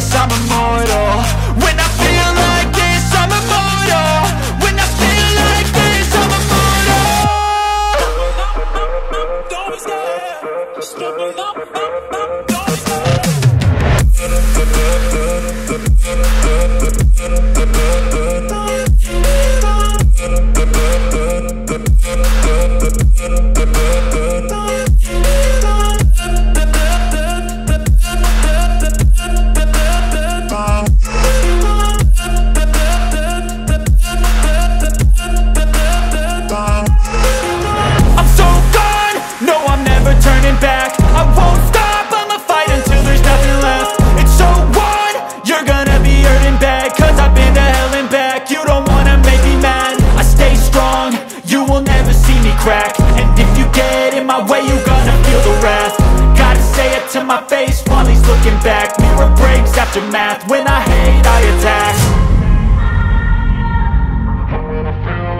I'm immortal. When back. Mirror breaks after math, when I hate I attack. And when I feel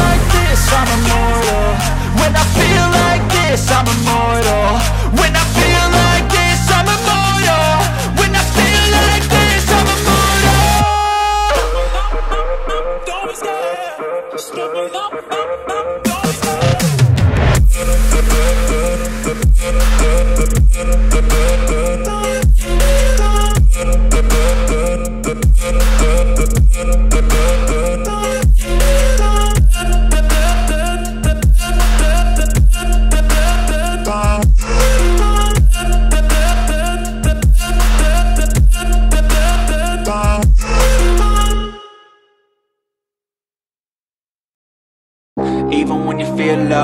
like this, I'm immortal. When I feel like this, I'm immortal